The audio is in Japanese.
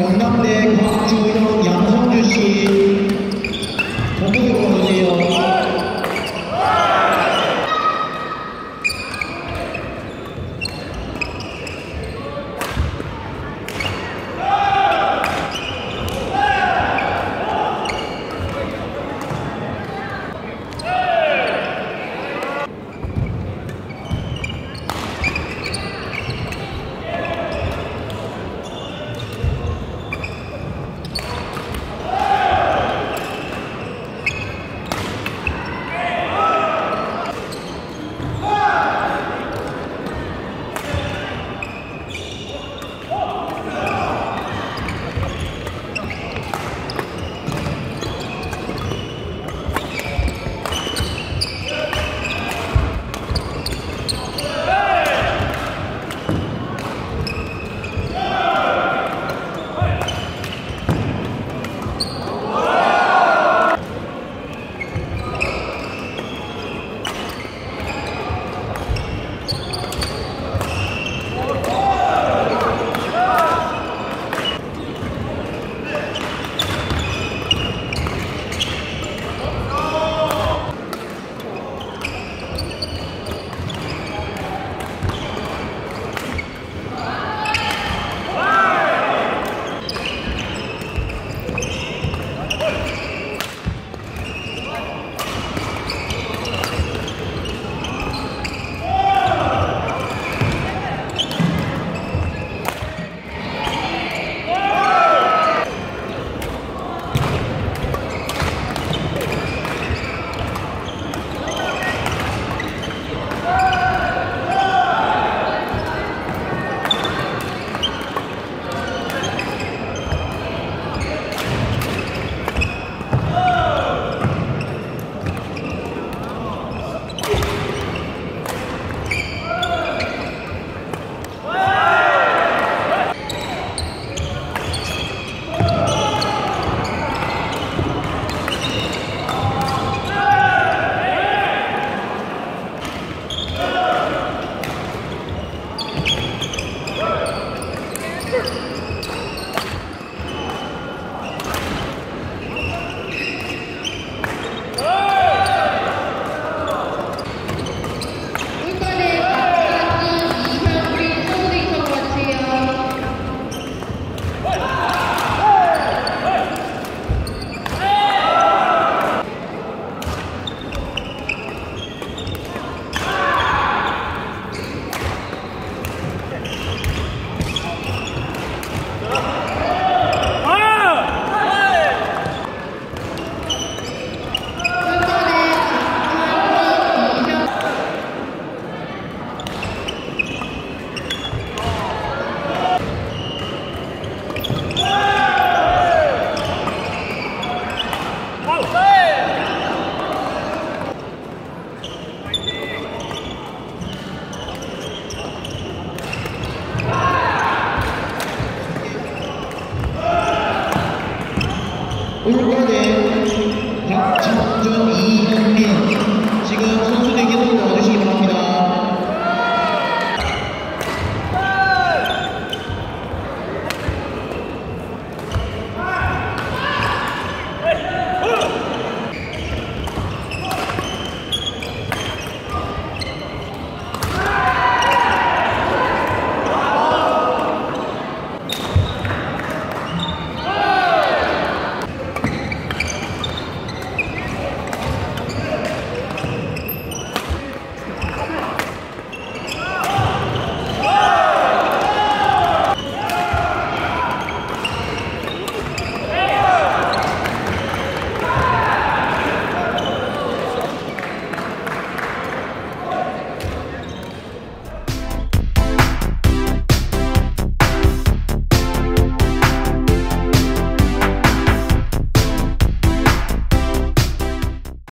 경남대 광주역 양성주 씨, 동부대로